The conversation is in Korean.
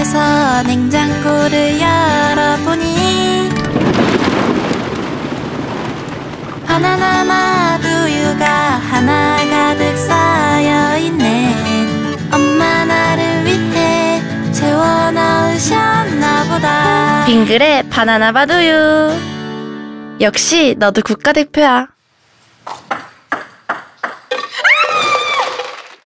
그래서 냉장고를 열어보니 바나나 마두유가 하나 가득 쌓여있네. 엄마 나를 위해 채워 넣으셨나 보다. 빙글의 바나나 마두유. 역시 너도 국가대표야.